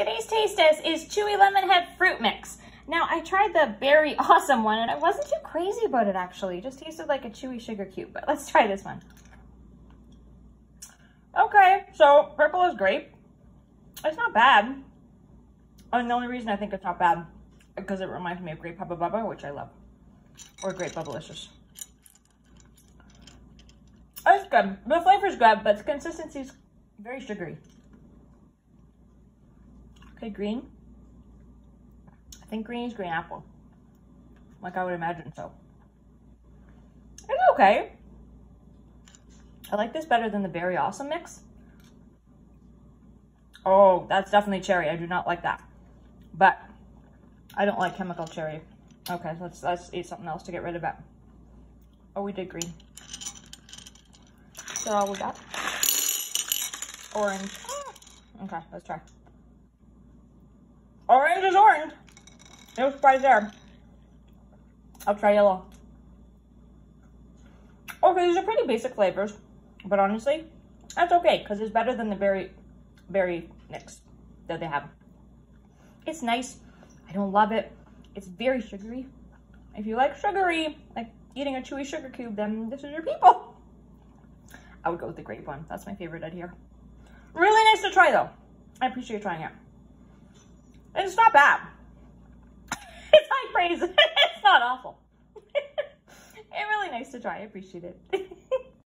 Today's taste test is Chewy Lemonhead Fruit Mix. Now, I tried the Berry Awesome one, and I wasn't too crazy about it, actually. It just tasted like a chewy sugar cube, but let's try this one. Okay, so purple is grape. It's not bad. And the only reason I think it's not bad because it reminds me of Grape Hubba Bubba, which I love. Or Grape Bubblicious. It's good. The flavor's good, but the consistency's very sugary. Okay, green. I think green is green apple. Like I would imagine so. It's okay. I like this better than the Berry Awesome mix. Oh, that's definitely cherry. I do not like that. But I don't like chemical cherry. Okay, let's let's eat something else to get rid of it. Oh, we did green. So all we got. Orange. Okay, let's try. Orange is orange. No surprise there. I'll try yellow. Okay, these are pretty basic flavors, but honestly, that's okay because it's better than the berry berry mix that they have. It's nice. I don't love it. It's very sugary. If you like sugary, like eating a chewy sugar cube, then this is your people. I would go with the grape one. That's my favorite out here. Really nice to try though. I appreciate you trying it. It's not bad. it's high praise. it's not awful. it's really nice to try. I appreciate it.